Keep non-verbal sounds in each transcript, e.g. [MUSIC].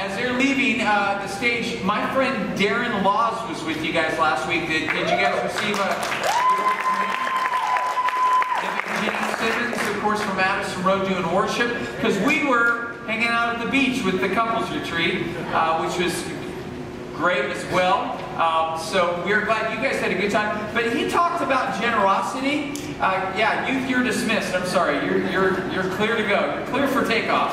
as they're leaving uh, the stage, my friend Darren Laws was with you guys last week. Did, did you guys receive a. Jenny Simmons, of course, from Addison Road doing worship, because we were hanging out at the beach with the couples retreat, uh, which was great as well. Um, so we're glad you guys had a good time. But he talked about generosity. Uh, yeah, you're dismissed. I'm sorry. You're, you're, you're clear to go. You're clear for takeoff.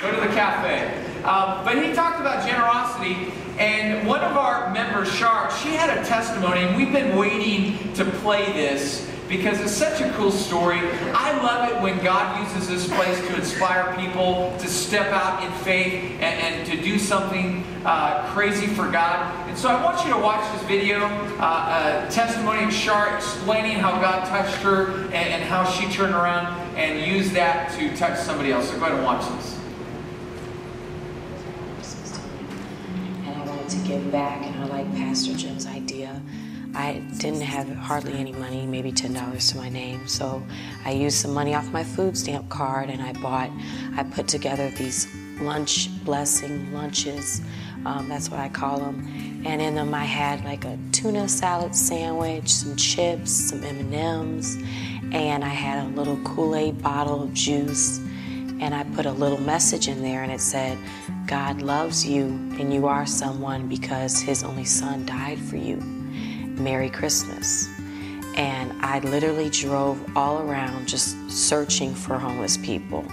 Go to the cafe. Um, but he talked about generosity, and one of our members, Sharp, she had a testimony, and we've been waiting to play this because it's such a cool story. I love it when God uses this place to inspire people to step out in faith and, and to do something uh, crazy for God. And so I want you to watch this video, uh, a testimony of Char explaining how God touched her and, and how she turned around and used that to touch somebody else. So go ahead and watch this. And I to give back, and I like Pastor Jim's idea I didn't have hardly any money, maybe $10 to my name. So I used some money off my food stamp card and I bought, I put together these lunch blessing lunches. Um, that's what I call them. And in them I had like a tuna salad sandwich, some chips, some M&Ms, and I had a little Kool-Aid bottle of juice. And I put a little message in there and it said, God loves you and you are someone because his only son died for you. Merry Christmas. And I literally drove all around just searching for homeless people.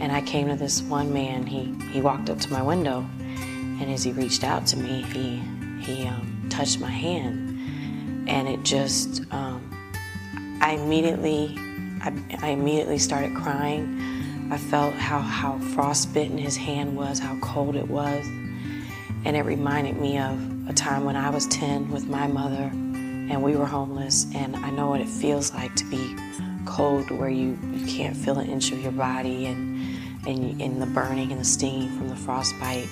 And I came to this one man, he, he walked up to my window, and as he reached out to me, he, he um, touched my hand. And it just, um, I immediately, I, I immediately started crying. I felt how, how frostbitten his hand was, how cold it was. And it reminded me of a time when I was 10 with my mother and we were homeless. And I know what it feels like to be cold where you, you can't feel an inch of your body and, and, and the burning and the stinging from the frostbite.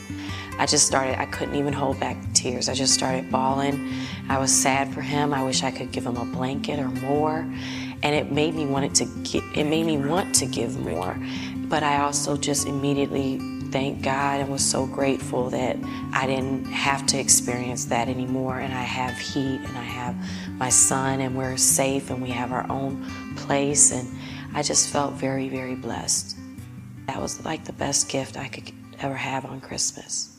I just started, I couldn't even hold back tears. I just started bawling. I was sad for him. I wish I could give him a blanket or more. And it made me want to get, it made me want to give more. But I also just immediately thanked God and was so grateful that I didn't have to experience that anymore. And I have heat and I have my son and we're safe and we have our own place. And I just felt very, very blessed. That was like the best gift I could ever have on Christmas.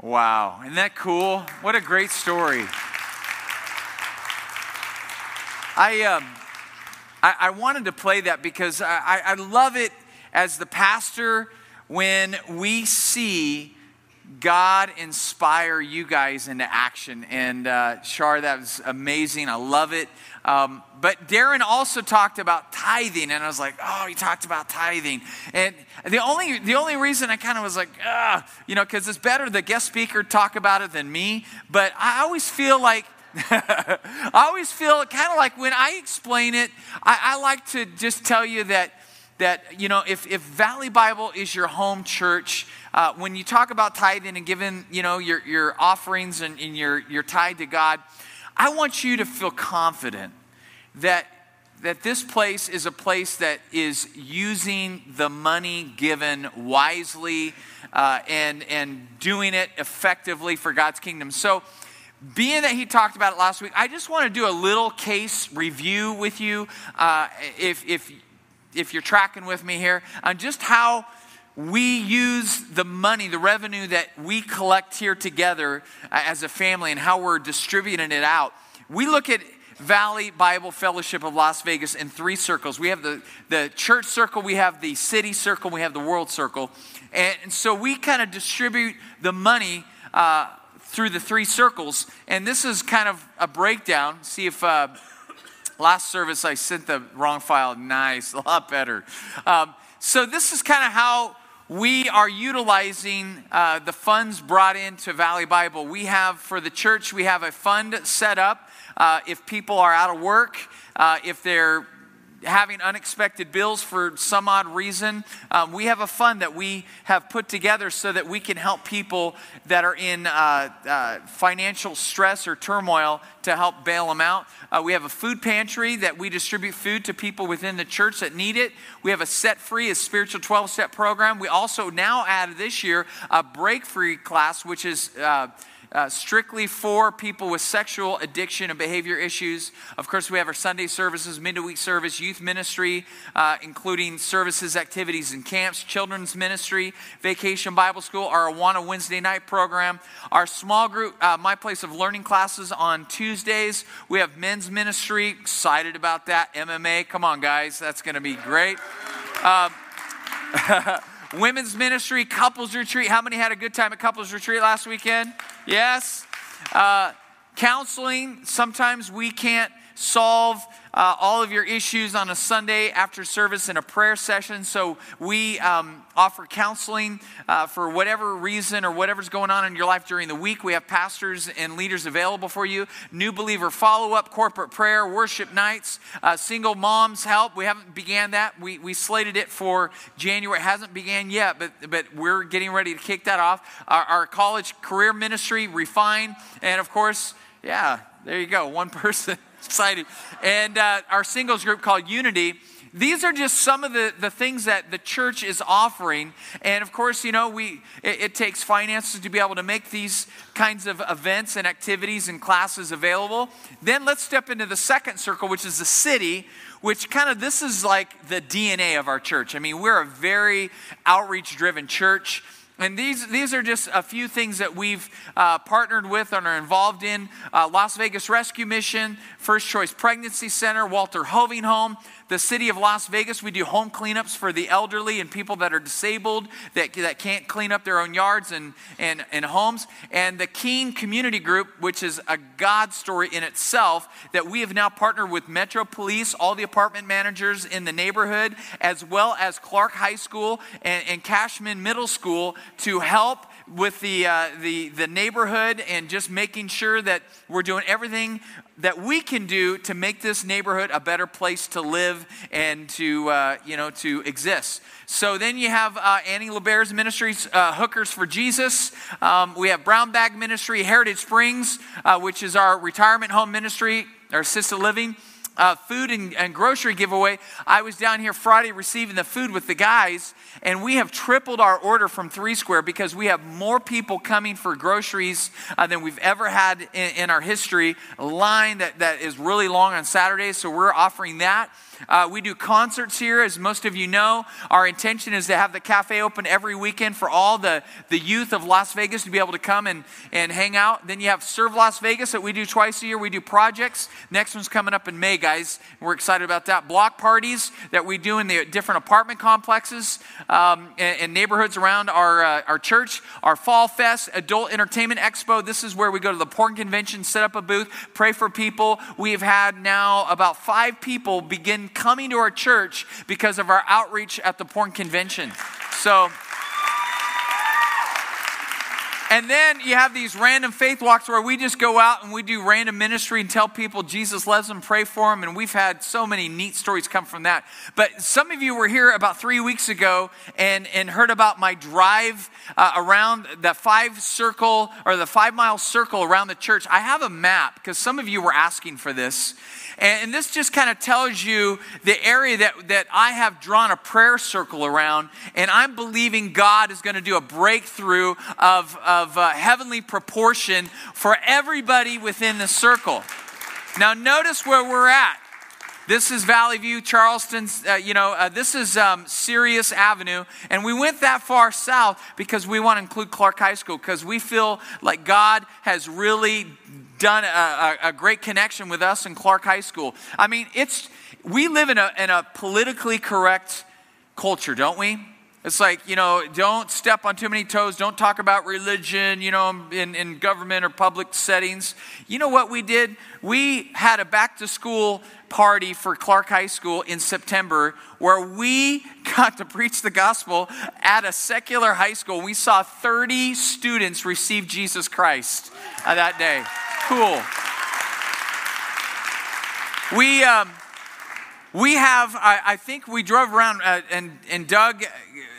Wow, isn't that cool? What a great story. I, um, I, I wanted to play that because I, I love it as the pastor when we see God inspire you guys into action. And uh, that was amazing. I love it. Um, but Darren also talked about tithing, and I was like, oh, he talked about tithing. And the only the only reason I kind of was like, ah, you know, because it's better the guest speaker talk about it than me. But I always feel like [LAUGHS] I always feel kind of like when I explain it, I, I like to just tell you that that, you know, if, if Valley Bible is your home church, uh, when you talk about tithing and giving, you know, your, your offerings and, and your, your tithe to God, I want you to feel confident that, that this place is a place that is using the money given wisely uh, and, and doing it effectively for God's kingdom. So, being that he talked about it last week, I just want to do a little case review with you. Uh, if, if if you're tracking with me here, on just how we use the money, the revenue that we collect here together uh, as a family and how we're distributing it out. We look at Valley Bible Fellowship of Las Vegas in three circles. We have the, the church circle, we have the city circle, we have the world circle. And, and so we kind of distribute the money uh, through the three circles. And this is kind of a breakdown. See if. Uh, Last service, I sent the wrong file. Nice, [LAUGHS] a lot better. Um, so, this is kind of how we are utilizing uh, the funds brought into Valley Bible. We have, for the church, we have a fund set up. Uh, if people are out of work, uh, if they're having unexpected bills for some odd reason, um, we have a fund that we have put together so that we can help people that are in uh, uh, financial stress or turmoil to help bail them out. Uh, we have a food pantry that we distribute food to people within the church that need it. We have a set free, a spiritual 12 step program. We also now added this year a break free class, which is uh, strictly for people with sexual addiction and behavior issues. Of course, we have our Sunday services, midweek service, youth ministry, uh, including services, activities, and camps, children's ministry, vacation Bible school, our Awana Wednesday night program, our small group, uh, My Place of Learning classes on Tuesdays. We have men's ministry, excited about that. MMA, come on, guys, that's going to be great. [LAUGHS] Women's ministry, couples retreat. How many had a good time at couples retreat last weekend? Yes. Uh, counseling, sometimes we can't solve uh, all of your issues on a Sunday after service in a prayer session. So we um, offer counseling uh, for whatever reason or whatever's going on in your life during the week. We have pastors and leaders available for you. New believer follow up, corporate prayer, worship nights, uh, single moms help. We haven't began that. We, we slated it for January. It hasn't began yet, but, but we're getting ready to kick that off. Our, our college career ministry, refine, and of course, yeah, there you go, one person [LAUGHS] excited. And uh, our singles group called Unity. These are just some of the, the things that the church is offering. And of course, you know, we it, it takes finances to be able to make these kinds of events and activities and classes available. Then let's step into the second circle, which is the city, which kind of this is like the DNA of our church. I mean, we're a very outreach driven church. And these, these are just a few things that we've uh, partnered with and are involved in. Uh, Las Vegas Rescue Mission, First Choice Pregnancy Center, Walter Hoving Home, the city of Las Vegas, we do home cleanups for the elderly and people that are disabled that, that can't clean up their own yards and, and, and homes. And the Keene Community Group, which is a God story in itself, that we have now partnered with Metro Police, all the apartment managers in the neighborhood, as well as Clark High School and, and Cashman Middle School to help with the, uh, the, the neighborhood and just making sure that we're doing everything that we can do to make this neighborhood a better place to live and to, uh, you know, to exist. So then you have uh, Annie Lobert's ministries, uh, Hookers for Jesus. Um, we have Brown Bag Ministry, Heritage Springs, uh, which is our retirement home ministry, our assisted living uh, food and, and, grocery giveaway. I was down here Friday receiving the food with the guys, and we have tripled our order from Three Square because we have more people coming for groceries uh, than we've ever had in, in our history. A line that, that is really long on Saturdays, so we're offering that. Uh, we do concerts here, as most of you know. Our intention is to have the cafe open every weekend for all the, the youth of Las Vegas to be able to come and, and hang out. Then you have Serve Las Vegas that we do twice a year. We do projects. Next one's coming up in May, guys. We're excited about that. Block parties that we do in the different apartment complexes um, and, and, neighborhoods around our, uh, our church. Our Fall Fest, Adult Entertainment Expo. This is where we go to the porn convention, set up a booth, pray for people. We have had now about five people begin coming to our church because of our outreach at the porn convention. So, and then you have these random faith walks where we just go out and we do random ministry and tell people Jesus loves them, pray for them. And we've had so many neat stories come from that. But some of you were here about three weeks ago and, and heard about my drive uh, around the five circle or the five mile circle around the church. I have a map because some of you were asking for this. And, this just kind of tells you the area that, that I have drawn a prayer circle around. And I'm believing God is going to do a breakthrough of, of uh, heavenly proportion for everybody within the circle. Now, notice where we're at. This is Valley View, Charleston. Uh, you know, uh, this is um, Sirius Avenue. And we went that far south because we want to include Clark High School because we feel like God has really done a, a, a, great connection with us in Clark High School. I mean, it's we live in a, in a politically correct culture, don't we? It's like, you know, don't step on too many toes. Don't talk about religion, you know, in, in government or public settings. You know what we did? We had a back to school party for Clark High School in September where we [LAUGHS] got to preach the gospel at a secular high school. We saw 30 students receive Jesus Christ that day. Cool. We, um, we have, I, I think we drove around, uh, and, and Doug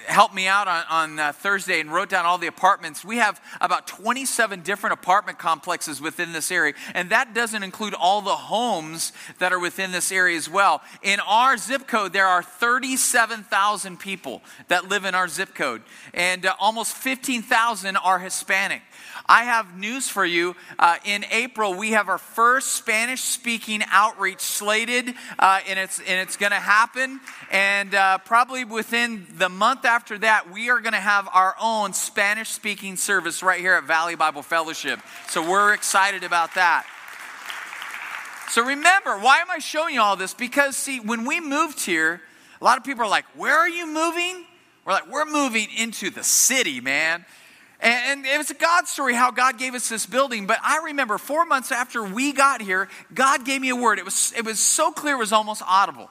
helped me out on, on uh, Thursday and wrote down all the apartments. We have about 27 different apartment complexes within this area, and that doesn't include all the homes that are within this area as well. In our zip code, there are 37,000 people that live in our zip code, and uh, almost 15,000 are Hispanic. I have news for you. Uh, in April, we have our first Spanish speaking outreach slated, uh, and it's, and it's going to happen. And uh, probably within the month after that, we are going to have our own Spanish speaking service right here at Valley Bible Fellowship. So we're excited about that. So remember, why am I showing you all this? Because, see, when we moved here, a lot of people are like, Where are you moving? We're like, We're moving into the city, man. And, it was a God story how God gave us this building. But I remember four months after we got here, God gave me a word. It was, it was so clear, it was almost audible.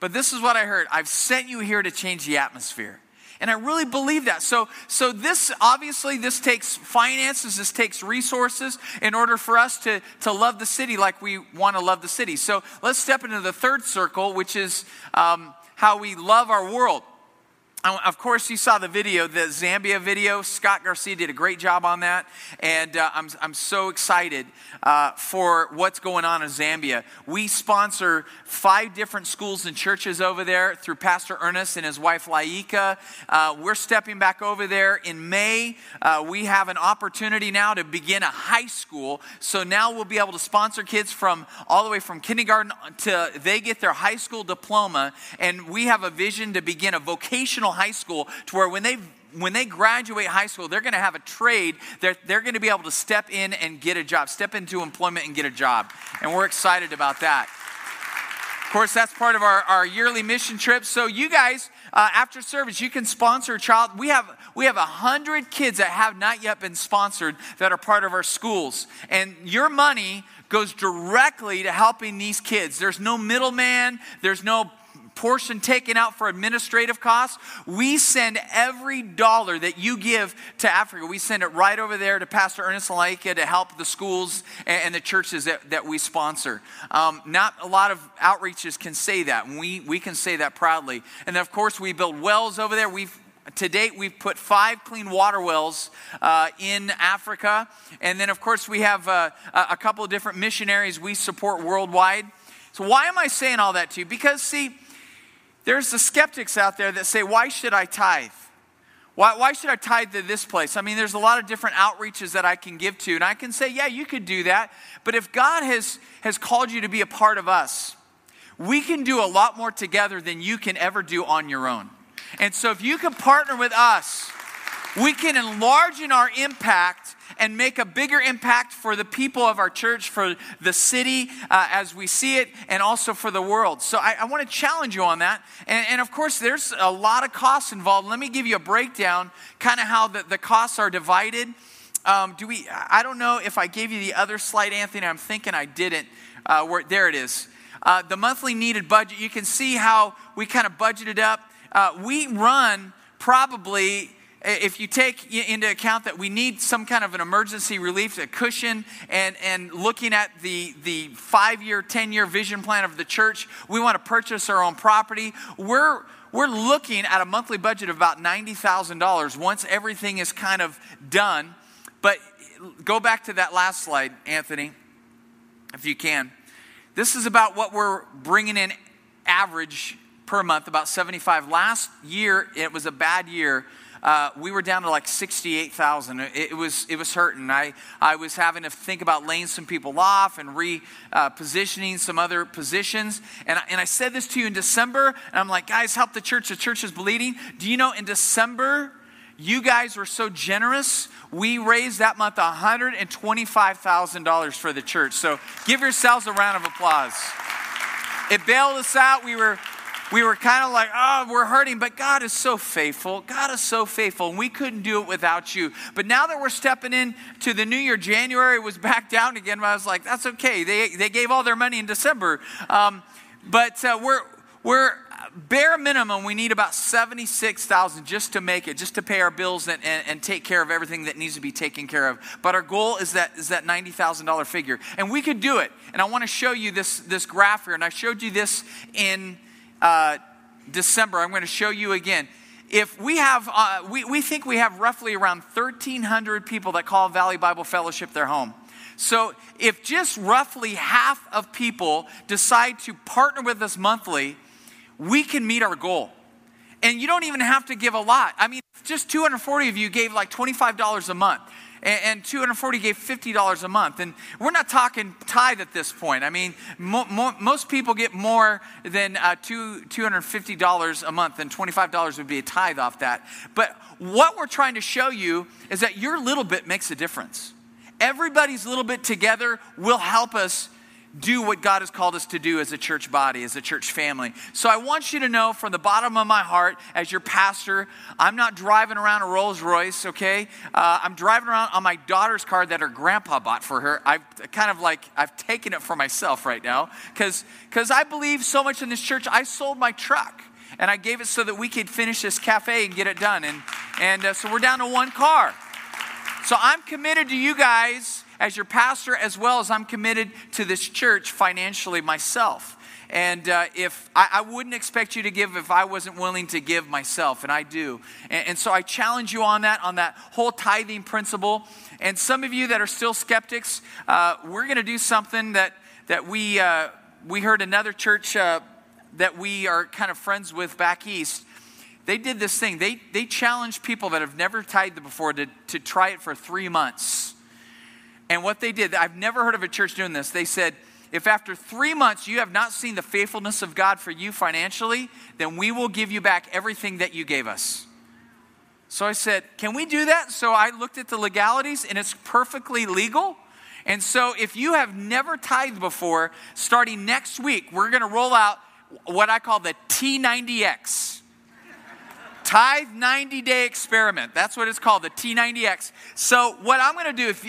But this is what I heard I've sent you here to change the atmosphere. And I really believe that. So, so this obviously this takes finances, this takes resources in order for us to, to love the city like we want to love the city. So let's step into the third circle, which is um, how we love our world. Of course, you saw the video, the Zambia video. Scott Garcia did a great job on that. And uh, I'm, I'm so excited uh, for what's going on in Zambia. We sponsor five different schools and churches over there through Pastor Ernest and his wife Laika. Uh, we're stepping back over there in May. Uh, we have an opportunity now to begin a high school. So now we'll be able to sponsor kids from all the way from kindergarten to they get their high school diploma. And we have a vision to begin a vocational high school to where when they when they graduate high school, they're going to have a trade. They're, they're going to be able to step in and get a job, step into employment and get a job. And we're excited about that. Of course, that's part of our, our yearly mission trip. So, you guys, uh, after service, you can sponsor a child. We have we have a hundred kids that have not yet been sponsored that are part of our schools, and your money goes directly to helping these kids. There's no middleman. There's no portion taken out for administrative costs, we send every dollar that you give to Africa, we send it right over there to Pastor Ernest Laika to help the schools and, the churches that, that we sponsor. Um, not a lot of outreaches can say that, and we, we can say that proudly. And of course, we build wells over there. We've to date, we've put five clean water wells uh, in Africa. And then, of course, we have uh, a couple of different missionaries we support worldwide. So, why am I saying all that to you? Because, see, there's the skeptics out there that say, Why should I tithe? Why, why should I tithe to this place? I mean, there's a lot of different outreaches that I can give to, and I can say, Yeah, you could do that. But if God has, has called you to be a part of us, we can do a lot more together than you can ever do on your own. And so if you can partner with us, we can enlarge in our impact and make a bigger impact for the people of our church, for the city uh, as we see it, and also for the world. So I, I want to challenge you on that. And, and, of course, there's a lot of costs involved. Let me give you a breakdown, kind of how the, the costs are divided. Um, do we? I don't know if I gave you the other slide, Anthony. I'm thinking I didn't. Uh, where, there it is. Uh, the monthly needed budget. You can see how we kind of budgeted up. Uh, we run probably if you take into account that we need some kind of an emergency relief, a cushion, and, and looking at the, the five year, 10 year vision plan of the church, we want to purchase our own property. We're, we're looking at a monthly budget of about $90,000 once everything is kind of done. But go back to that last slide, Anthony, if you can. This is about what we're bringing in average per month, about 75. Last year, it was a bad year uh, we were down to like 68,000. It, it, was, it was hurting. I, I was having to think about laying some people off and repositioning uh, some other positions. And, and I said this to you in December, and I'm like, guys, help the church. The church is bleeding. Do you know in December, you guys were so generous. We raised that month $125,000 for the church. So give yourselves a round of applause. It bailed us out. We were we were kind of like, oh, we're hurting, but God is so faithful. God is so faithful, and we couldn't do it without you. But now that we're stepping in to the new year, January was [LAUGHS] back down again. I was like, that's okay. They, they gave all their money in December. Um, but uh, we're, we're bare minimum, we need about 76,000 just to make it, just to pay our bills and, and, and, take care of everything that needs to be taken care of. But our goal is that, is that $90,000 figure. And we could do it. And I want to show you this, this graph here. And I showed you this in uh, December. I'm going to show you again. If we have, uh, we, we think we have roughly around 1,300 people that call Valley Bible Fellowship their home. So if just roughly half of people decide to partner with us monthly, we can meet our goal. And you don't even have to give a lot. I mean, just 240 of you gave like $25 a month and 240 gave $50 a month. And we're not talking tithe at this point. I mean, mo- mo- most people get more than uh, two, $250 a month, and $25 would be a tithe off that. But what we're trying to show you is that your little bit makes a difference. Everybody's little bit together will help us do what God has called us to do as a church body, as a church family. So I want you to know from the bottom of my heart, as your pastor, I'm not driving around a Rolls Royce, okay? Uh, I'm driving around on my daughter's car that her grandpa bought for her. I've kind of like, I've taken it for myself right now because I believe so much in this church. I sold my truck and I gave it so that we could finish this cafe and get it done. And, and uh, so we're down to one car. So I'm committed to you guys as your pastor, as well as I'm committed to this church financially myself. And uh, if I, I, wouldn't expect you to give if I wasn't willing to give myself, and I do. And, and so I challenge you on that, on that whole tithing principle. And some of you that are still skeptics, uh, we're going to do something that that we uh, we heard another church uh, that we are kind of friends with back east they did this thing. They, they challenged people that have never tithed before to, to try it for three months. And what they did, I've never heard of a church doing this. They said, if after three months you have not seen the faithfulness of God for you financially, then we will give you back everything that you gave us. So I said, Can we do that? So I looked at the legalities, and it's perfectly legal. And so if you have never tithed before, starting next week, we're going to roll out what I call the T90X. Tithe 90 day experiment. That's what it's called, the T90X. So, what I'm going to do, if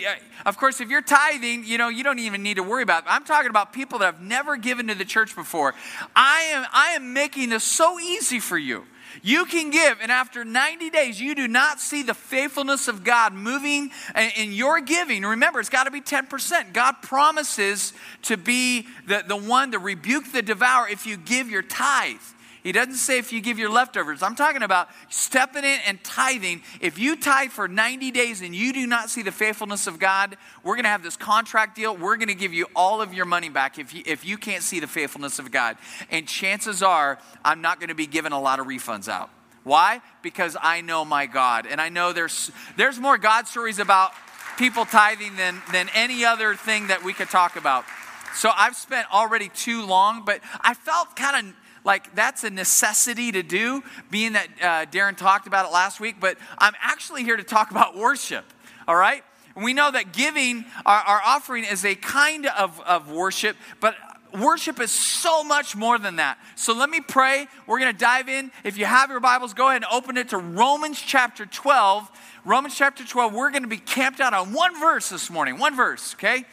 of course, if you're tithing, you know, you don't even need to worry about it. I'm talking about people that have never given to the church before. I am, I am making this so easy for you. You can give, and after 90 days, you do not see the faithfulness of God moving in your giving. Remember, it's got to be 10%. God promises to be the, the one to rebuke the devourer if you give your tithe. He doesn't say if you give your leftovers. I'm talking about stepping in and tithing. If you tithe for 90 days and you do not see the faithfulness of God, we're going to have this contract deal. We're going to give you all of your money back if you, if you can't see the faithfulness of God. And chances are, I'm not going to be giving a lot of refunds out. Why? Because I know my God. And I know there's, there's more God stories about people tithing than, than any other thing that we could talk about. So I've spent already too long, but I felt kind of like that's a necessity to do, being that uh, Darren talked about it last week, but I'm actually here to talk about worship, all right? we know that giving, our, our offering, is a kind of, of worship, but worship is so much more than that. So let me pray. We're going to dive in. If you have your Bibles, go ahead and open it to Romans chapter 12. Romans chapter 12, we're going to be camped out on one verse this morning. One verse, okay?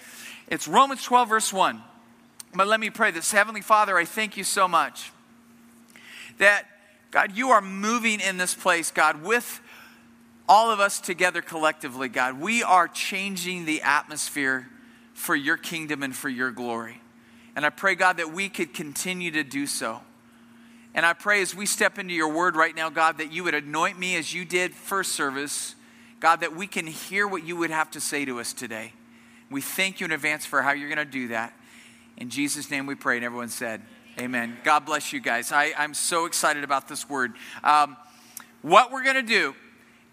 It's Romans 12, verse 1. But let me pray this. Heavenly Father, I thank you so much that, God, you are moving in this place, God, with all of us together collectively, God. We are changing the atmosphere for your kingdom and for your glory. And I pray, God, that we could continue to do so. And I pray as we step into your word right now, God, that you would anoint me as you did first service. God, that we can hear what you would have to say to us today. We thank you in advance for how you're going to do that. In Jesus' name we pray. And everyone said, Amen. God bless you guys. I, I'm so excited about this word. Um, what we're going to do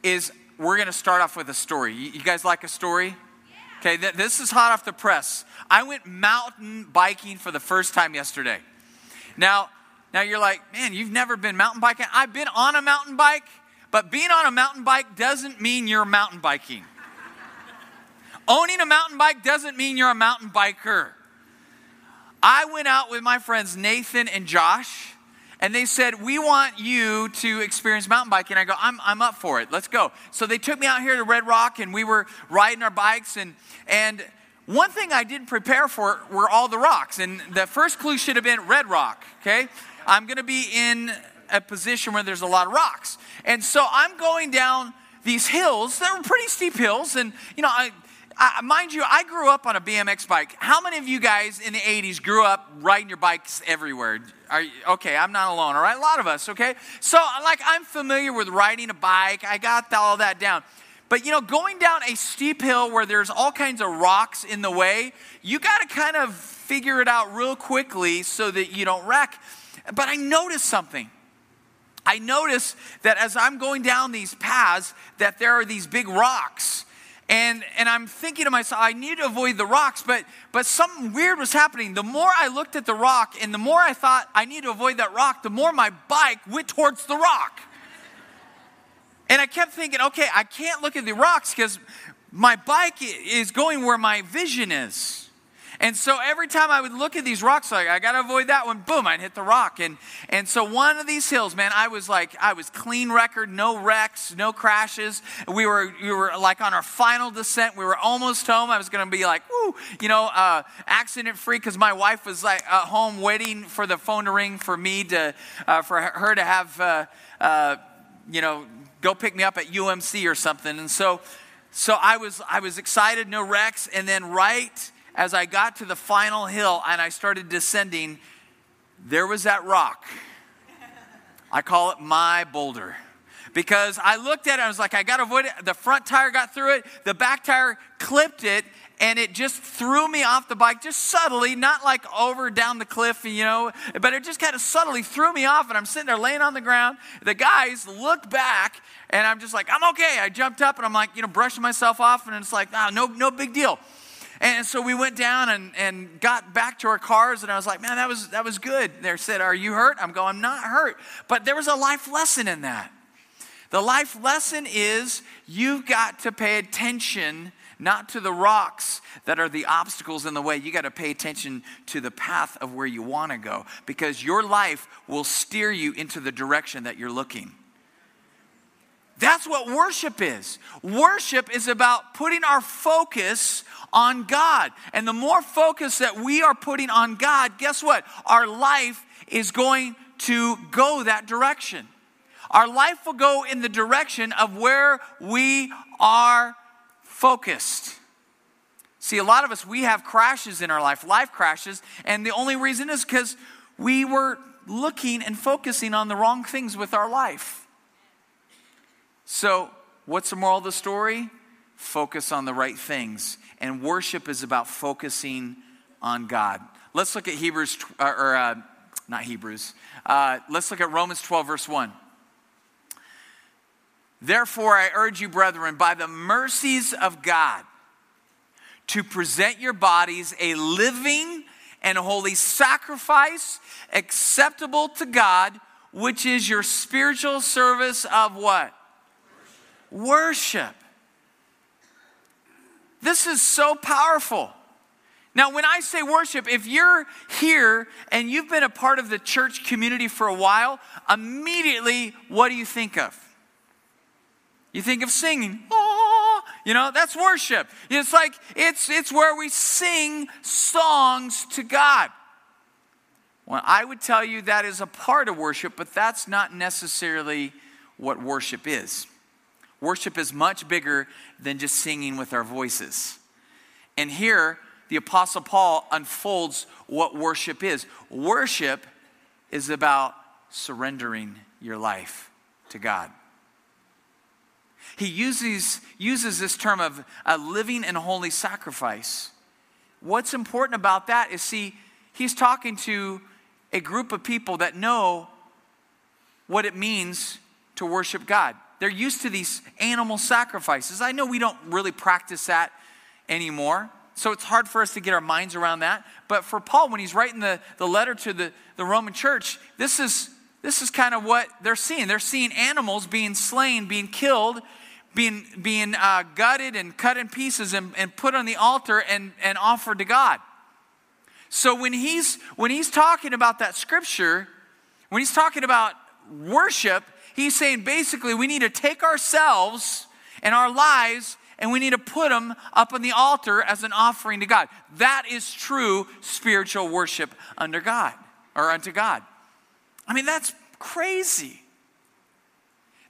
is we're going to start off with a story. You, you guys like a story? Okay, th- this is hot off the press. I went mountain biking for the first time yesterday. Now, now you're like, man, you've never been mountain biking. I've been on a mountain bike, but being on a mountain bike doesn't mean you're mountain biking. [LAUGHS] Owning a mountain bike doesn't mean you're a mountain biker. I went out with my friends Nathan and Josh, and they said, We want you to experience mountain biking. I go, I'm, I'm up for it. Let's go. So they took me out here to Red Rock, and we were riding our bikes. And, and one thing I didn't prepare for were all the rocks. And the first clue should have been Red Rock, okay? I'm going to be in a position where there's a lot of rocks. And so I'm going down these hills that were pretty steep hills. And, you know, I, I, mind you, I grew up on a BMX bike. How many of you guys in the 80s grew up riding your bikes everywhere? Are you, okay, I'm not alone, all right? A lot of us, okay? So, like, I'm familiar with riding a bike. I got all that down. But, you know, going down a steep hill where there's all kinds of rocks in the way, you got to kind of figure it out real quickly so that you don't wreck. But I noticed something. I noticed that as I'm going down these paths, that there are these big rocks. And, and I'm thinking to myself, I need to avoid the rocks, but, but something weird was happening. The more I looked at the rock and the more I thought I need to avoid that rock, the more my bike went towards the rock. And I kept thinking, okay, I can't look at the rocks because my bike is going where my vision is. And so every time I would look at these rocks, like I gotta avoid that one, boom, I'd hit the rock. And and so one of these hills, man, I was like, I was clean record, no wrecks, no crashes. We were we were like on our final descent. We were almost home. I was gonna be like, woo, you know, uh, accident free because my wife was like at home waiting for the phone to ring for me to uh, for her to have uh, uh you know go pick me up at UMC or something. And so so I was I was excited, no wrecks, and then right as I got to the final hill and I started descending, there was that rock. I call it my boulder. Because I looked at it, I was like, I gotta avoid it. The front tire got through it, the back tire clipped it, and it just threw me off the bike, just subtly, not like over down the cliff, you know, but it just kind of subtly threw me off. And I'm sitting there laying on the ground. The guys looked back, and I'm just like, I'm okay. I jumped up and I'm like, you know, brushing myself off, and it's like, ah, no, no big deal. And so we went down and, and got back to our cars, and I was like, man, that was, that was good. They said, Are you hurt? I'm going, I'm not hurt. But there was a life lesson in that. The life lesson is you've got to pay attention not to the rocks that are the obstacles in the way. You got to pay attention to the path of where you want to go because your life will steer you into the direction that you're looking. That's what worship is. Worship is about putting our focus on God. And the more focus that we are putting on God, guess what? Our life is going to go that direction. Our life will go in the direction of where we are focused. See, a lot of us, we have crashes in our life, life crashes, and the only reason is because we were looking and focusing on the wrong things with our life. So, what's the moral of the story? Focus on the right things and worship is about focusing on God. Let's look at Hebrews, uh, or uh, not Hebrews, uh, let's look at Romans 12, verse 1. Therefore, I urge you, brethren, by the mercies of God, to present your bodies a living and holy sacrifice acceptable to God, which is your spiritual service of what? Worship. Worship. This is so powerful. Now, when I say worship, if you're here and you've been a part of the church community for a while, immediately what do you think of? You think of singing. Oh, you know, that's worship. It's like it's it's where we sing songs to God. Well, I would tell you that is a part of worship, but that's not necessarily what worship is. Worship is much bigger than just singing with our voices. And here, the Apostle Paul unfolds what worship is. Worship is about surrendering your life to God. He uses, uses this term of a living and holy sacrifice. What's important about that is see, he's talking to a group of people that know what it means to worship God. They're used to these animal sacrifices. I know we don't really practice that anymore. So it's hard for us to get our minds around that. But for Paul, when he's writing the, the letter to the, the Roman church, this is, this is kind of what they're seeing. They're seeing animals being slain, being killed, being, being uh, gutted and cut in pieces and, and put on the altar and, and offered to God. So when he's, when he's talking about that scripture, when he's talking about worship, He's saying basically we need to take ourselves and our lives and we need to put them up on the altar as an offering to God. That is true spiritual worship under God or unto God. I mean, that's crazy.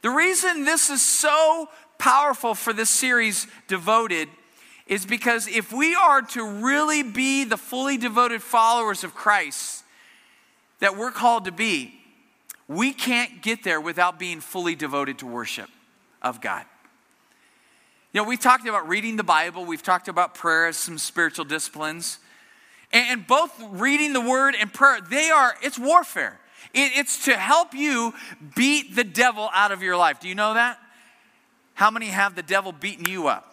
The reason this is so powerful for this series, Devoted, is because if we are to really be the fully devoted followers of Christ that we're called to be, we can't get there without being fully devoted to worship of God. You know, we've talked about reading the Bible, we've talked about prayer as some spiritual disciplines. And both reading the word and prayer, they are, it's warfare. It's to help you beat the devil out of your life. Do you know that? How many have the devil beating you up?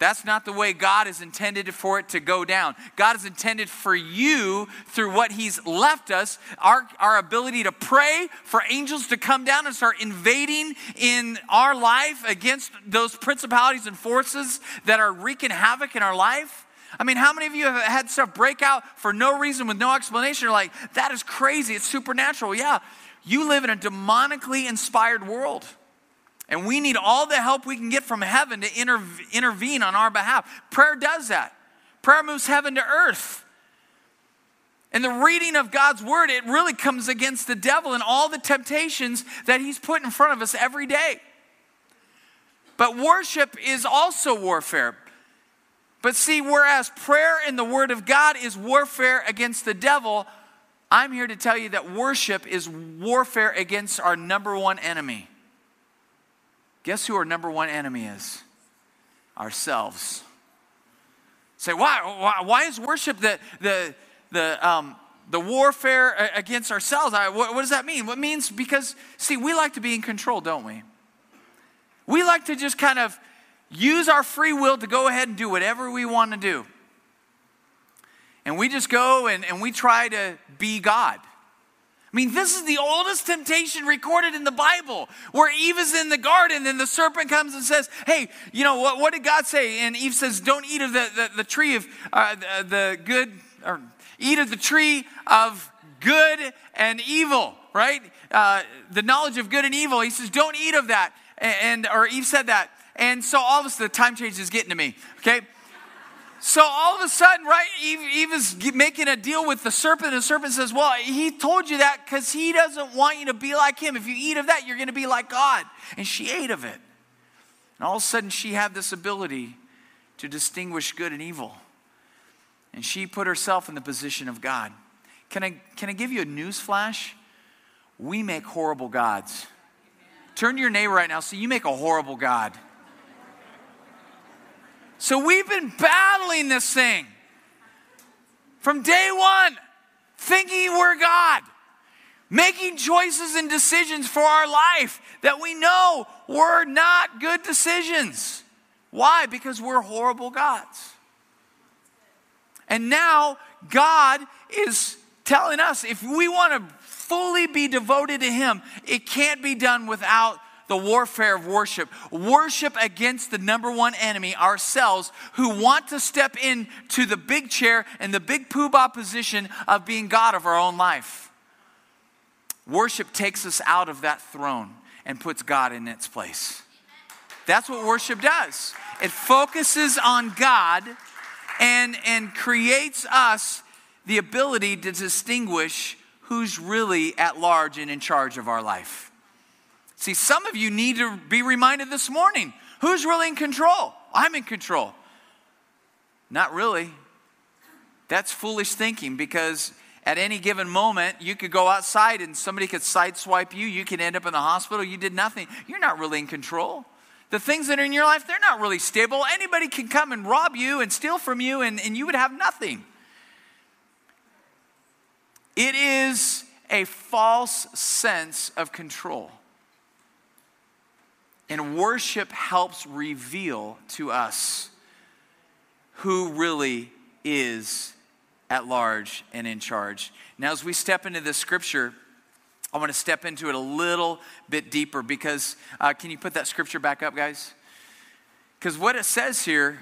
That's not the way God is intended for it to go down. God is intended for you, through what He's left us, our, our ability to pray for angels to come down and start invading in our life against those principalities and forces that are wreaking havoc in our life. I mean, how many of you have had stuff break out for no reason with no explanation? You're like, that is crazy. It's supernatural. Yeah, you live in a demonically inspired world. And we need all the help we can get from heaven to interv- intervene on our behalf. Prayer does that. Prayer moves heaven to earth. And the reading of God's word, it really comes against the devil and all the temptations that he's put in front of us every day. But worship is also warfare. But see, whereas prayer in the word of God is warfare against the devil, I'm here to tell you that worship is warfare against our number one enemy. Guess who our number one enemy is? Ourselves. Say, why, why, why is worship the, the, the, um, the warfare against ourselves? I, what, what does that mean? What means? Because, see, we like to be in control, don't we? We like to just kind of use our free will to go ahead and do whatever we want to do. And we just go and, and we try to be God. I mean, this is the oldest temptation recorded in the Bible where Eve is in the garden and the serpent comes and says, Hey, you know, what, what did God say? And Eve says, Don't eat of the, the, the tree of uh, the, the good, or eat of the tree of good and evil, right? Uh, the knowledge of good and evil. He says, Don't eat of that. And, or Eve said that. And so all of a sudden, the time change is getting to me, okay? So all of a sudden, right, Eve, Eve is making a deal with the serpent, and the serpent says, Well, he told you that because he doesn't want you to be like him. If you eat of that, you're going to be like God. And she ate of it. And all of a sudden, she had this ability to distinguish good and evil. And she put herself in the position of God. Can I, can I give you a news flash? We make horrible gods. Turn to your neighbor right now, so you make a horrible God. So we've been battling this thing from day one, thinking we're God, making choices and decisions for our life that we know were not good decisions. Why? Because we're horrible gods. And now God is telling us if we want to fully be devoted to Him, it can't be done without the warfare of worship. Worship against the number one enemy, ourselves, who want to step into the big chair and the big poobah position of being God of our own life. Worship takes us out of that throne and puts God in its place. That's what worship does. It focuses on God and, and creates us the ability to distinguish who's really at large and in charge of our life. See, some of you need to be reminded this morning who's really in control? I'm in control. Not really. That's foolish thinking because at any given moment, you could go outside and somebody could sideswipe you. You could end up in the hospital. You did nothing. You're not really in control. The things that are in your life, they're not really stable. Anybody can come and rob you and steal from you, and, and you would have nothing. It is a false sense of control. And worship helps reveal to us who really is at large and in charge. Now, as we step into this scripture, I want to step into it a little bit deeper because, uh, can you put that scripture back up, guys? Because what it says here,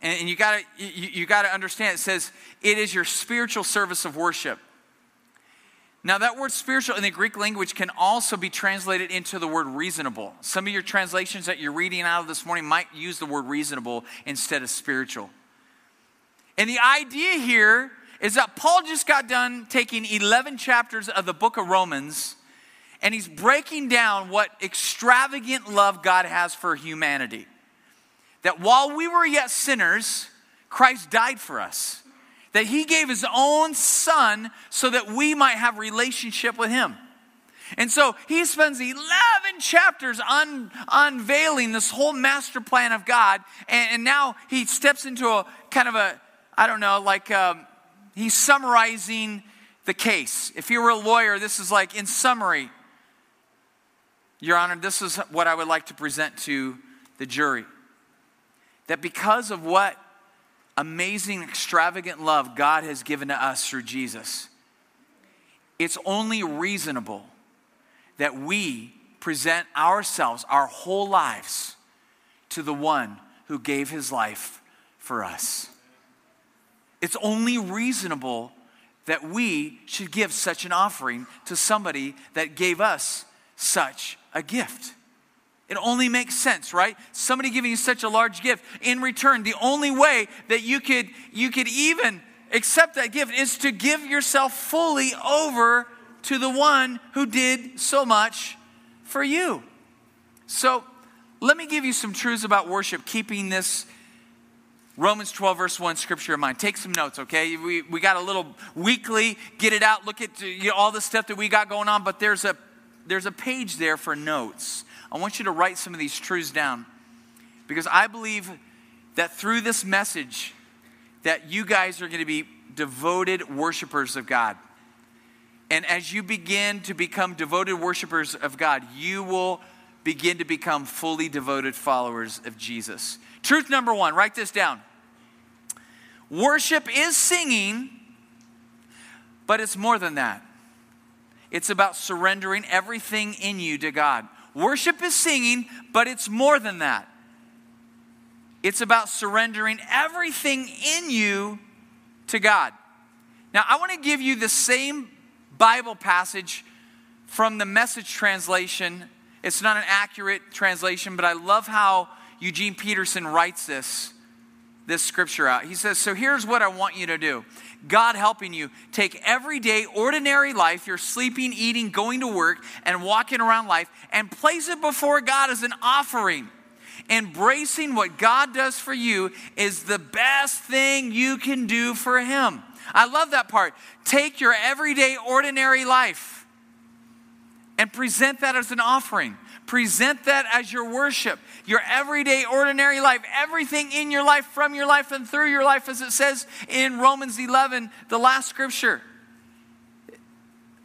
and, and you got you, you got to understand, it says it is your spiritual service of worship. Now, that word spiritual in the Greek language can also be translated into the word reasonable. Some of your translations that you're reading out of this morning might use the word reasonable instead of spiritual. And the idea here is that Paul just got done taking 11 chapters of the book of Romans and he's breaking down what extravagant love God has for humanity. That while we were yet sinners, Christ died for us. That he gave his own son so that we might have relationship with him. And so he spends 11 chapters un, unveiling this whole master plan of God. And, and, now he steps into a kind of a, I don't know, like um, he's summarizing the case. If you were a lawyer, this is like in summary Your Honor, this is what I would like to present to the jury. That because of what amazing, extravagant love God has given to us through Jesus, it's only reasonable that we present ourselves, our whole lives, to the one who gave his life for us. It's only reasonable that we should give such an offering to somebody that gave us such a gift. Only makes sense, right? Somebody giving you such a large gift. In return, the only way that you could you could even accept that gift is to give yourself fully over to the one who did so much for you. So, let me give you some truths about worship, keeping this Romans 12, verse 1 scripture in mind. Take some notes, okay? We, we got a little weekly, get it out, look at you know, all the stuff that we got going on, but there's a, there's a page there for notes. I want you to write some of these truths down because I believe that through this message that you guys are going to be devoted worshipers of God. And as you begin to become devoted worshipers of God, you will begin to become fully devoted followers of Jesus. Truth number one, write this down. Worship is singing, but it's more than that. It's about surrendering everything in you to God. Worship is singing, but it's more than that. It's about surrendering everything in you to God. Now, I want to give you the same Bible passage from the message translation. It's not an accurate translation, but I love how Eugene Peterson writes this, this scripture out. He says, So here's what I want you to do God helping you take everyday, ordinary life, you're sleeping, eating, going to work, and walking around life, and place it before God as an offering. Embracing what God does for you is the best thing you can do for Him. I love that part. Take your everyday, ordinary life and present that as an offering. Present that as your worship, your everyday, ordinary life, everything in your life, from your life, and through your life, as it says in Romans 11, the last scripture.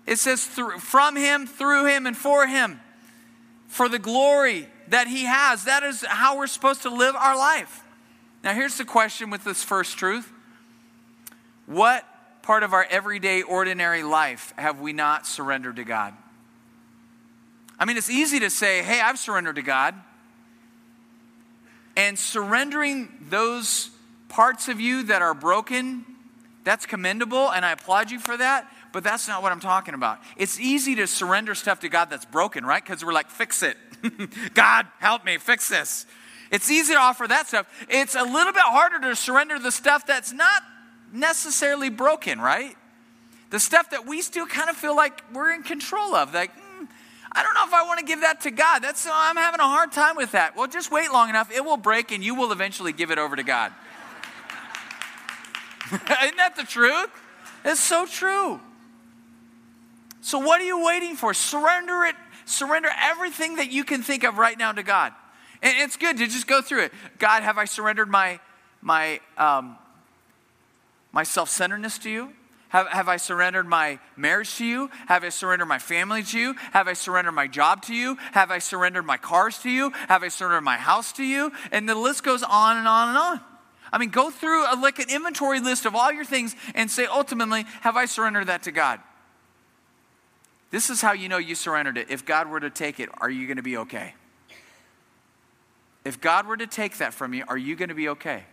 It says, through from him, through him, and for him, for the glory that he has. That is how we're supposed to live our life. Now, here's the question with this first truth What part of our everyday, ordinary life have we not surrendered to God? I mean, it's easy to say, hey, I've surrendered to God. And surrendering those parts of you that are broken, that's commendable, and I applaud you for that, but that's not what I'm talking about. It's easy to surrender stuff to God that's broken, right? Because we're like, fix it. [LAUGHS] God, help me, fix this. It's easy to offer that stuff. It's a little bit harder to surrender the stuff that's not necessarily broken, right? The stuff that we still kind of feel like we're in control of. Like, hmm, I don't know if I want to give that to God. That's I'm having a hard time with that. Well, just wait long enough. It will break and you will eventually give it over to God. [LAUGHS] Isn't that the truth? It's so true. So what are you waiting for? Surrender it. Surrender everything that you can think of right now to God. And it's good to just go through it. God, have I surrendered my my um, my self-centeredness to you? Have, have I surrendered my marriage to you? Have I surrendered my family to you? Have I surrendered my job to you? Have I surrendered my cars to you? Have I surrendered my house to you? And the list goes on and on and on. I mean, go through a, like an inventory list of all your things and say, ultimately, have I surrendered that to God? This is how you know you surrendered it. If God were to take it, are you going to be okay? If God were to take that from you, are you going to be okay?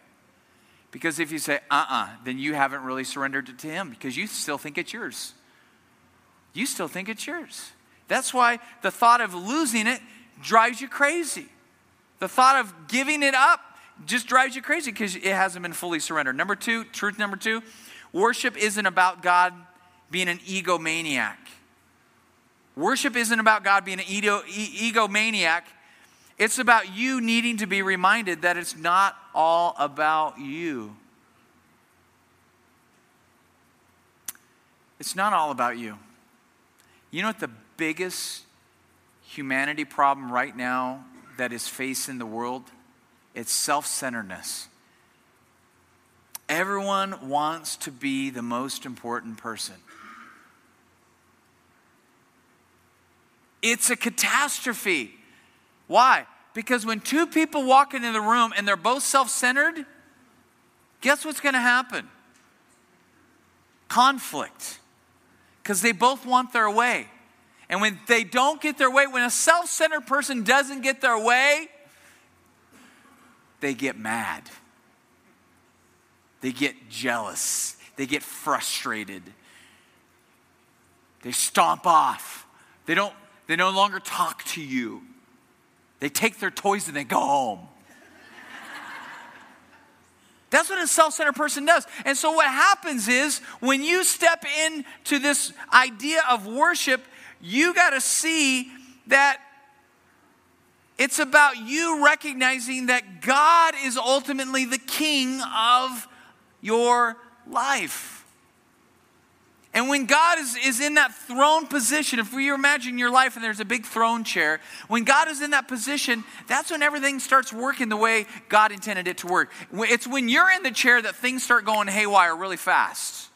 Because if you say, uh uh-uh, uh, then you haven't really surrendered it to Him because you still think it's yours. You still think it's yours. That's why the thought of losing it drives you crazy. The thought of giving it up just drives you crazy because it hasn't been fully surrendered. Number two, truth number two, Worship isn't about God being an egomaniac. Worship isn't about God being an ego, egomaniac. It's about you needing to be reminded that it's not all about you. It's not all about you. You know what the biggest humanity problem right now that is facing the world? It's self centeredness. Everyone wants to be the most important person. It's a catastrophe. Why? Because when two people walk into the room and they're both self centered, guess what's going to happen? Conflict. Because they both want their way. And when they don't get their way, when a self centered person doesn't get their way, they get mad. They get jealous. They get frustrated. They stomp off. They don't they no longer talk to you. They take their toys and they go home. That's what a self centered person does. And so, what happens is when you step into this idea of worship, you got to see that it's about you recognizing that God is ultimately the king of your life. And when God is, is in that throne position, if you imagine your life and there's a big throne chair, when God is in that position, that's when everything starts working the way God intended it to work. It's when you're in the chair that things start going haywire really fast.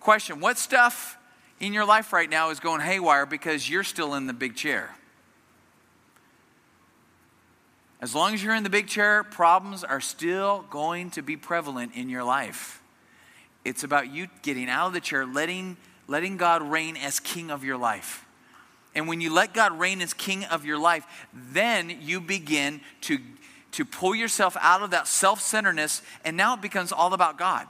Question What stuff in your life right now is going haywire because you're still in the big chair? As long as you're in the big chair, problems are still going to be prevalent in your life. It's about you getting out of the chair, letting, letting God reign as king of your life. And when you let God reign as king of your life, then you begin to, to pull yourself out of that self centeredness, and now it becomes all about God.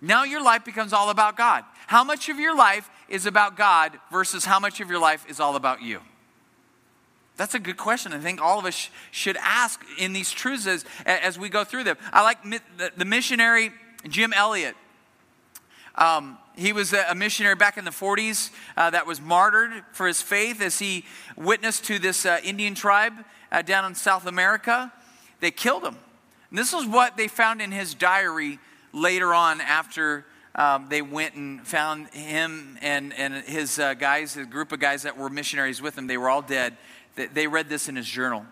Now your life becomes all about God. How much of your life is about God versus how much of your life is all about you? That's a good question. I think all of us should ask in these truths as, as we go through them. I like the missionary Jim Elliot. Um, he was a missionary back in the 40s uh, that was martyred for his faith as he witnessed to this uh, Indian tribe uh, down in South America. They killed him. And this is what they found in his diary later on after um, they went and found him and, and his uh, guys, a group of guys that were missionaries with him. They were all dead. They read this in his journal.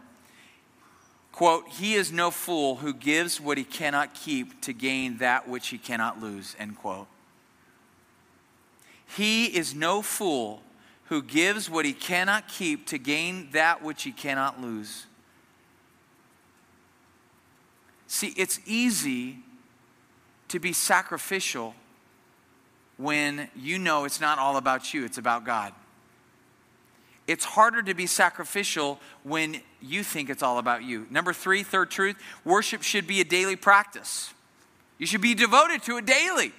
Quote, He is no fool who gives what he cannot keep to gain that which he cannot lose, end quote. He is no fool who gives what he cannot keep to gain that which he cannot lose. See, it's easy to be sacrificial when you know it's not all about you, it's about God. It's harder to be sacrificial when you think it's all about you. Number three, third truth worship should be a daily practice. You should be devoted to it daily.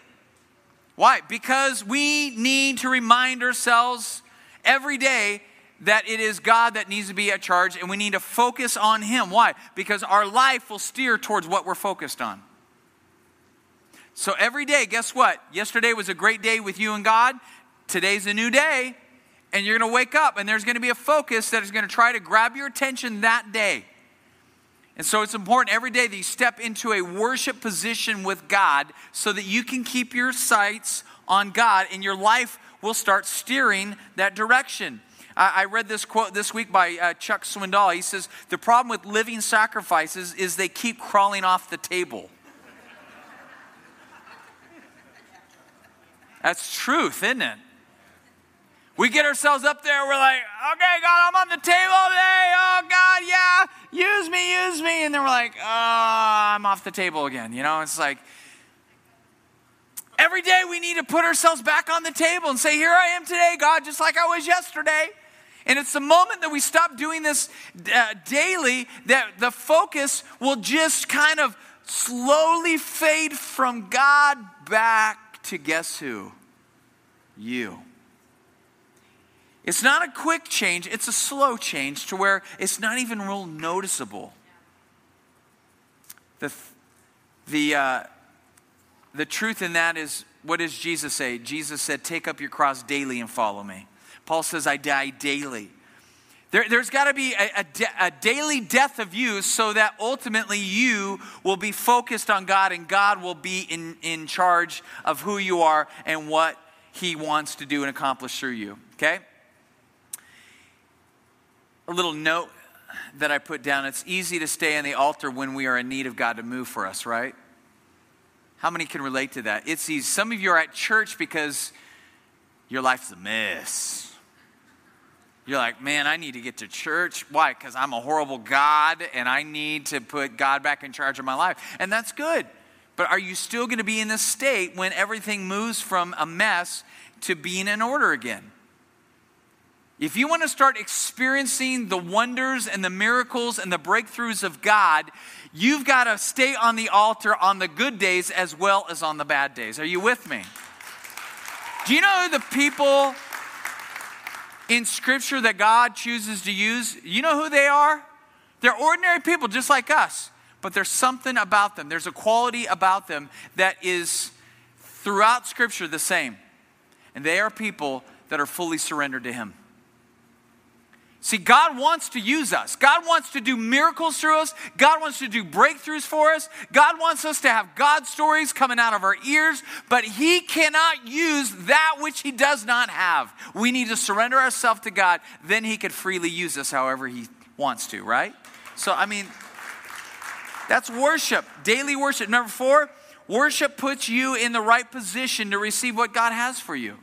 Why? Because we need to remind ourselves every day that it is God that needs to be at charge and we need to focus on Him. Why? Because our life will steer towards what we're focused on. So every day, guess what? Yesterday was a great day with you and God. Today's a new day and you're going to wake up and there's going to be a focus that is going to try to grab your attention that day. And so it's important every day that you step into a worship position with God so that you can keep your sights on God and your life will start steering that direction. I read this quote this week by uh, Chuck Swindoll. He says, The problem with living sacrifices is they keep crawling off the table. That's truth, isn't it? We get ourselves up there, we're like, okay, God, I'm on the table today. Oh, God, yeah, use me, use me. And then we're like, oh, I'm off the table again. You know, it's like every day we need to put ourselves back on the table and say, here I am today, God, just like I was yesterday. And it's the moment that we stop doing this uh, daily that the focus will just kind of slowly fade from God back to guess who? You. It's not a quick change, it's a slow change to where it's not even real noticeable. The, The, uh, the truth in that is what does Jesus say? Jesus said, Take up your cross daily and follow me. Paul says, I die daily. There, has got to be a, a, a, daily death of you so that ultimately you will be focused on God and God will be in, in charge of who you are and what He wants to do and accomplish through you. Okay? A little note that I put down it's easy to stay on the altar when we are in need of God to move for us, right? How many can relate to that? It's easy. Some of you are at church because your life's a mess you're like, man, I need to get to church. Why? Because I'm a horrible God and I need to put God back in charge of my life. And that's good. But are you still going to be in this state when everything moves from a mess to being in order again? If you want to start experiencing the wonders and the miracles and the breakthroughs of God, you've got to stay on the altar on the good days as well as on the bad days. Are you with me? Do you know the people in Scripture that God chooses to use, you know who they are? They're ordinary people just like us, but there's something about them. There's a quality about them that is throughout Scripture the same. And they are people that are fully surrendered to Him. See, God wants to use us. God wants to do miracles through us. God wants to do breakthroughs for us. God wants us to have God stories coming out of our ears, but He cannot use that which He does not have. We need to surrender ourselves to God, then He could freely use us however He wants to, right? So, I mean, that's worship, daily worship. Number four, worship puts you in the right position to receive what God has for you.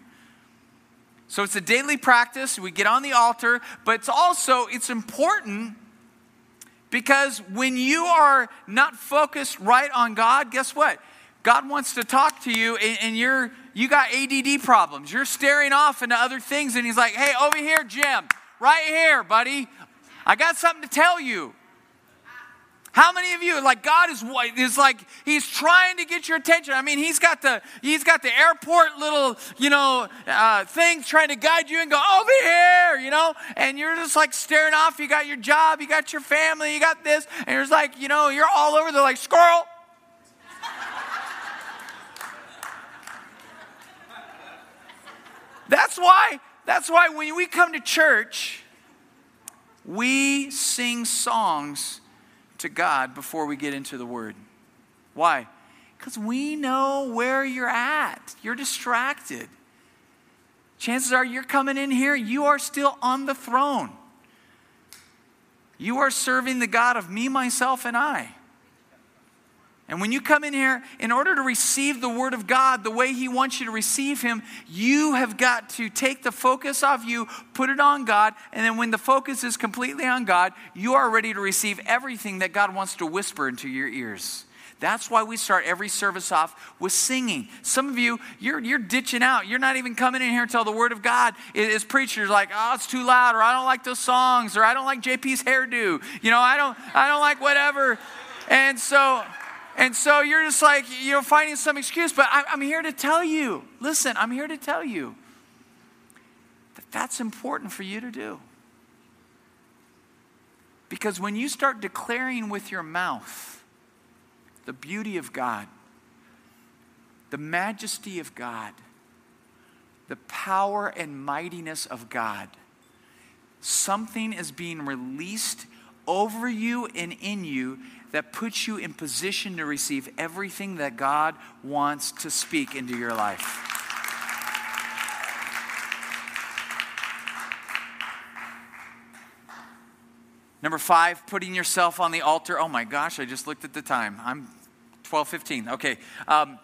So it's a daily practice. We get on the altar, but it's also it's important because when you are not focused right on God, guess what? God wants to talk to you and, and you're you got ADD problems. You're staring off into other things and he's like, "Hey, over here, Jim. Right here, buddy. I got something to tell you." How many of you like God is is like He's trying to get your attention? I mean, He's got the He's got the airport little you know uh, thing trying to guide you and go over here, you know, and you're just like staring off. You got your job, you got your family, you got this, and you're like you know you're all over. They're like squirrel. [LAUGHS] that's why. That's why when we come to church, we sing songs to God before we get into the Word. Why? Because we know where you're at. You're distracted. Chances are you're coming in here, you are still on the throne. You are serving the God of me, myself, and I. And when you come in here, in order to receive the Word of God the way He wants you to receive Him, you have got to take the focus off you, put it on God, and then when the focus is completely on God, you are ready to receive everything that God wants to whisper into your ears. That's why we start every service off with singing. Some of you, you're, you're ditching out. You're not even coming in here until the Word of God is preached. You're like, oh, it's too loud, or I don't like those songs, or I don't like JP's hairdo. You know, I don't, I don't like whatever. And so and so you're just like, you know, finding some excuse. But I'm here to tell you listen, I'm here to tell you that that's important for you to do. Because when you start declaring with your mouth the beauty of God, the majesty of God, the power and mightiness of God, something is being released over you and in you that puts you in position to receive everything that God wants to speak into your life. Number five, putting yourself on the altar. Oh my gosh, I just looked at the time. I'm 12:15. Okay, um,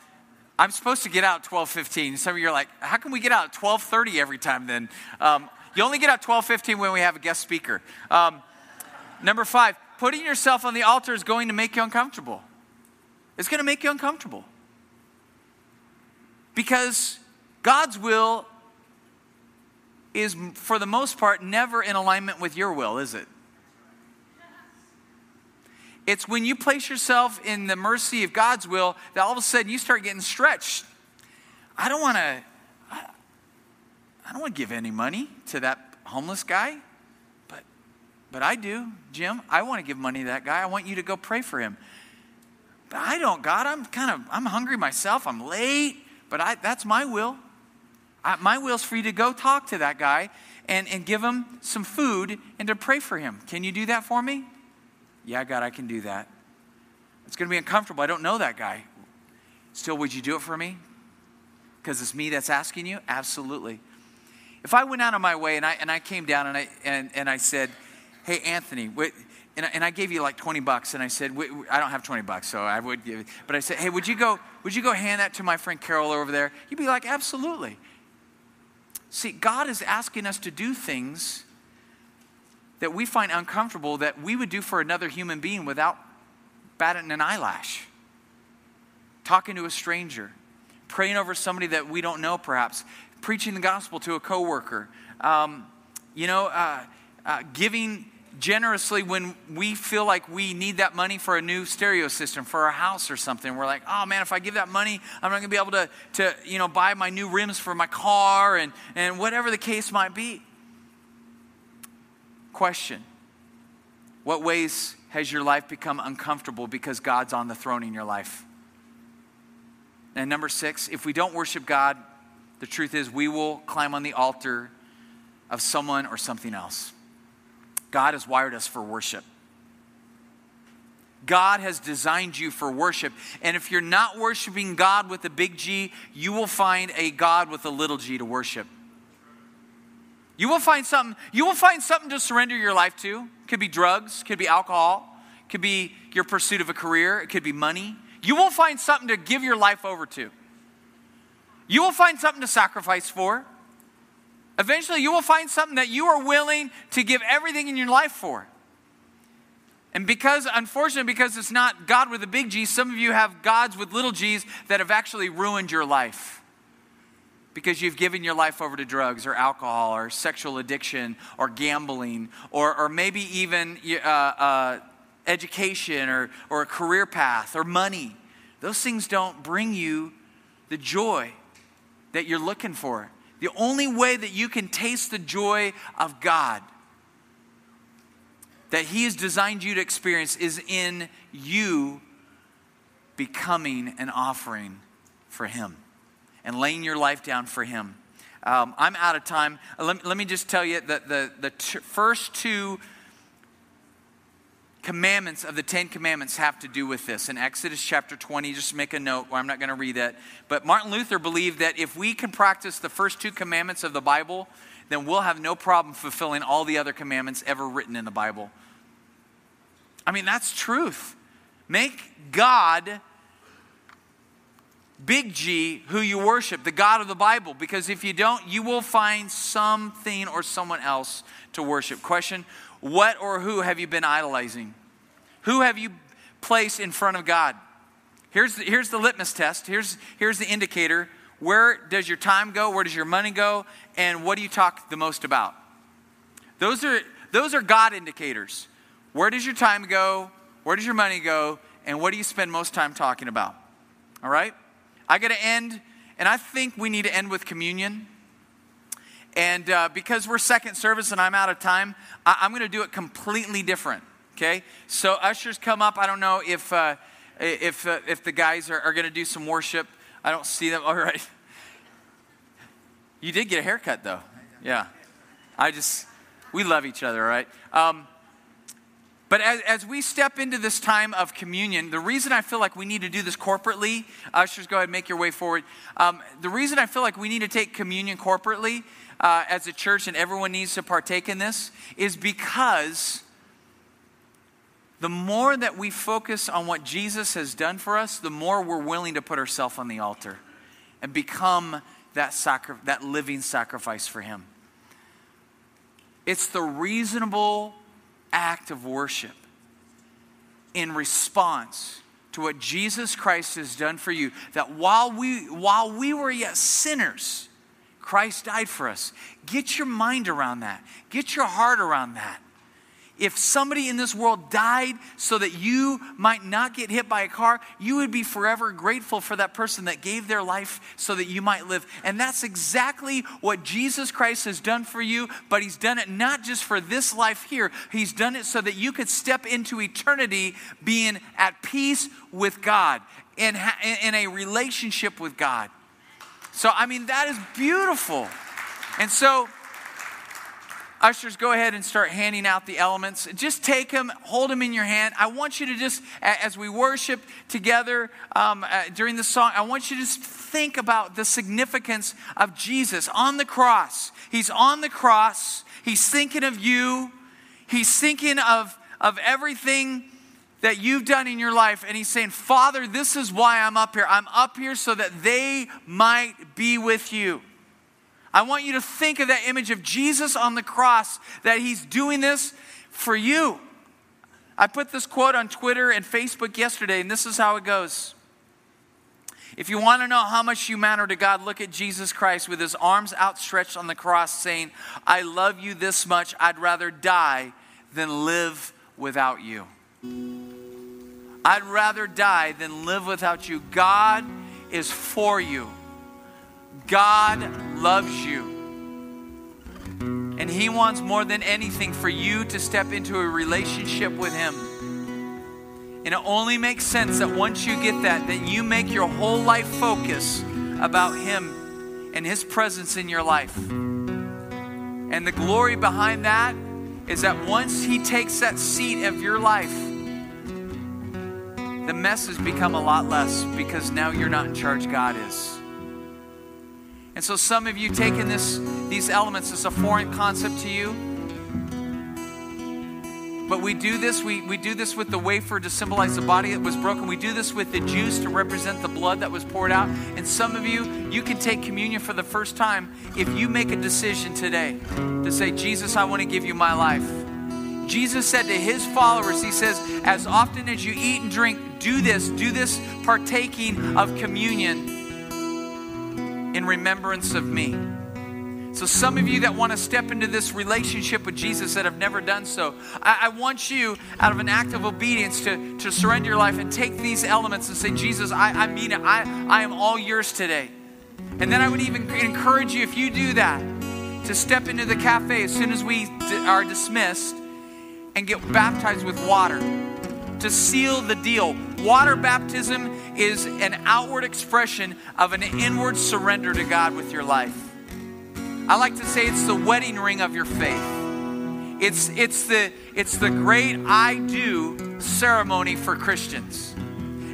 I'm supposed to get out 12:15. Some of you are like, how can we get out 12:30 every time? Then um, you only get out 12:15 when we have a guest speaker. Um, number five, putting yourself on the altar is going to make you uncomfortable. It's going to make you uncomfortable. Because God's will is, for the most part, never in alignment with your will, is it? It's when you place yourself in the mercy of God's will that all of a sudden you start getting stretched. I don't want to. I don't want to give any money to that homeless guy. But I do, Jim. I want to give money to that guy. I want you to go pray for him. But I don't, God. I'm kind of, I'm hungry myself. I'm late, but I, that's my will. I, my will's for you to go talk to that guy and, and give him some food and to pray for him. Can you do that for me? Yeah, God, I can do that. It's going to be uncomfortable. I don't know that guy. Still, would you do it for me? Because it's me that's asking you? Absolutely. If I went out of my way and I, and I came down and I, and, and I said, hey, Anthony, and, I, and I gave you like 20 bucks and I said, I don't have 20 bucks, so I would give it. But I said, hey, would you go, would you go hand that to my friend Carol over there? You'd be like, absolutely. See, God is asking us to do things that we find uncomfortable that we would do for another human being without batting an eyelash. Talking to a stranger, praying over somebody that we don't know, perhaps, preaching the gospel to a coworker, um, you know, uh, uh, giving generously when we feel like we need that money for a new stereo system for our house or something. We're like, oh man, if I give that money, I'm not gonna be able to, to you know, buy my new rims for my car and, and whatever the case might be. Question What ways has your life become uncomfortable because God's on the throne in your life? And number six, if we don't worship God, the truth is we will climb on the altar of someone or something else. God has wired us for worship. God has designed you for worship. And if you're not worshiping God with a big G, you will find a God with a little g to worship. You will find something, you will find something to surrender your life to. Could be drugs, could be alcohol, could be your pursuit of a career, it could be money. You will find something to give your life over to. You will find something to sacrifice for. Eventually, you will find something that you are willing to give everything in your life for. And because, unfortunately, because it's not God with a big G, some of you have gods with little g's that have actually ruined your life. Because you've given your life over to drugs or alcohol or sexual addiction or gambling or, or maybe even uh, uh, education or, or a career path or money. Those things don't bring you the joy that you're looking for. The only way that you can taste the joy of God that He has designed you to experience is in you becoming an offering for Him and laying your life down for Him. Um, I'm out of time. Let, let me just tell you that the, the t- first two commandments of the Ten Commandments have to do with this. In Exodus chapter 20, just make a note, I'm not going to read that. But Martin Luther believed that if we can practice the first two commandments of the Bible, then we'll have no problem fulfilling all the other commandments ever written in the Bible. I mean, that's truth. Make God big G who you worship, the God of the Bible, because if you don't, you will find something or someone else to worship. Question what or who have you been idolizing? Who have you placed in front of God? Here's the, here's the litmus test. Here's, here's the indicator. Where does your time go? Where does your money go? And what do you talk the most about? Those are, those are God indicators. Where does your time go? Where does your money go? And what do you spend most time talking about? All right? I got to end, and I think we need to end with communion. And uh, because we're second service and I'm out of time, I- am going to do it completely different. Okay? So, ushers come up. I don't know if, uh, if, uh, if the guys are, are going to do some worship. I don't see them. [LAUGHS] All right. You did get a haircut, though. Yeah. I just, we love each other, right? Um, but as, as, we step into this time of communion, the reason I feel like we need to do this corporately, ushers, go ahead and make your way forward. Um, the reason I feel like we need to take communion corporately uh, as a church and everyone needs to partake in this is because the more that we focus on what Jesus has done for us, the more we're willing to put ourselves on the altar and become that, sacri- that living sacrifice for Him. It's the reasonable act of worship in response to what Jesus Christ has done for you. That while we, while we were yet sinners, Christ died for us. Get your mind around that. Get your heart around that. if somebody in this world died so that you might not get hit by a car, you would be forever grateful for that person that gave their life so that you might live. And that's exactly what Jesus Christ has done for you, but He's done it not just for this life here, He's done it so that you could step into eternity being at peace with God, in, in a relationship with God. So, I mean, that is beautiful. And so, Ushers, go ahead and start handing out the elements. Just take them, hold them in your hand. I want you to just, as we worship together um, uh, during the song, I want you to just think about the significance of Jesus on the cross. He's on the cross, He's thinking of you, He's thinking of, of everything that you've done in your life. And He's saying, Father, this is why I'm up here. I'm up here so that they might be with you. I want you to think of that image of Jesus on the cross, that he's doing this for you. I put this quote on Twitter and Facebook yesterday, and this is how it goes. If you want to know how much you matter to God, look at Jesus Christ with his arms outstretched on the cross, saying, I love you this much, I'd rather die than live without you. I'd rather die than live without you. God is for you. God loves you. And He wants more than anything for you to step into a relationship with Him. And it only makes sense that once you get that, that you make your whole life focus about Him and His presence in your life. And the glory behind that is that once He takes that seat of your life, the mess has become a lot less because now you're not in charge, God is. And so some of you taking this these elements as a foreign concept to you. But we do this, we, we do this with the wafer to symbolize the body that was broken. We do this with the juice to represent the blood that was poured out. And some of you, you can take communion for the first time if you make a decision today to say, Jesus, I want to give you my life. Jesus said to his followers, He says, as often as you eat and drink, do this, do this partaking of communion in remembrance of me. So, some of you that want to step into this relationship with Jesus that have never done so, I, I, want you, out of an act of obedience, to, to surrender your life and take these elements and say, Jesus, I, I mean it. I, I am all yours today. And then I would even encourage you, if you do that, to step into the cafe as soon as we are dismissed and get baptized with water to seal the deal. Water baptism is an outward expression of an inward surrender to God with your life. I like to say it's the wedding ring of your faith. It's, it's, the, it's the great I do ceremony for Christians.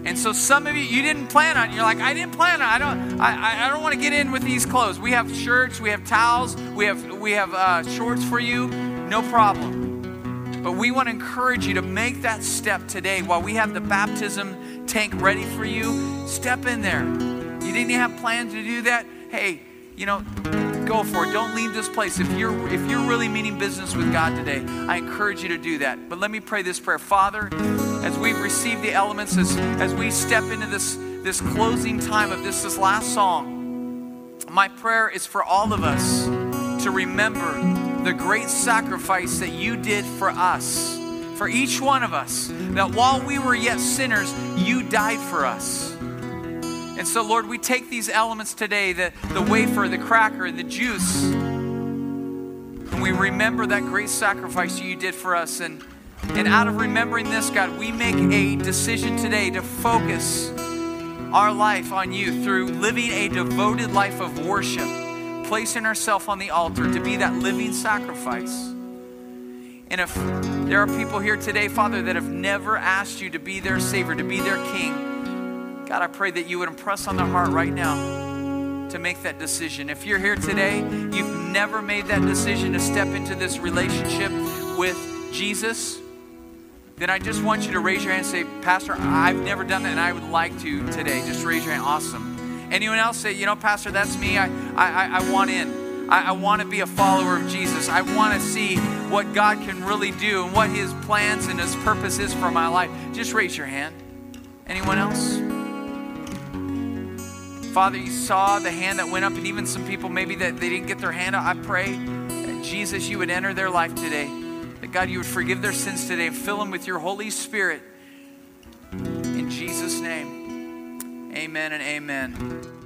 And so some of you, you didn't plan on. It. You're like, I didn't plan on. I don't. I, I don't want to get in with these clothes. We have shirts. We have towels. We have we have uh, shorts for you. No problem. But we want to encourage you to make that step today while we have the baptism tank ready for you. Step in there. You didn't have plans to do that? Hey, you know, go for it. Don't leave this place. If you're if you're really meaning business with God today, I encourage you to do that. But let me pray this prayer. Father, as we've received the elements, as, as we step into this, this closing time of this, this last song, my prayer is for all of us to remember the great sacrifice that you did for us, for each one of us, that while we were yet sinners, you died for us. And so, Lord, we take these elements today the, the wafer, the cracker, the juice, and we remember that great sacrifice you did for us. And, and out of remembering this, God, we make a decision today to focus our life on you through living a devoted life of worship placing ourselves on the altar to be that living sacrifice. And if there are people here today, Father, that have never asked you to be their Savior, to be their King, God, I pray that you would impress on their heart right now to make that decision. If you're here today, you've never made that decision to step into this relationship with Jesus, then I just want you to raise your hand and say, Pastor, I've never done that and I would like to today. Just raise your hand. Awesome. Anyone else say, you know, Pastor, that's me. I, I, I want in. I, I want to be a follower of Jesus. I want to see what God can really do and what His plans and His purpose is for my life. Just raise your hand. Anyone else? Father, you saw the hand that went up, and even some people maybe that they didn't get their hand up. I pray that Jesus, you would enter their life today. That that God, you would forgive their sins today and fill them with your Holy Spirit. In Jesus' name, amen and amen.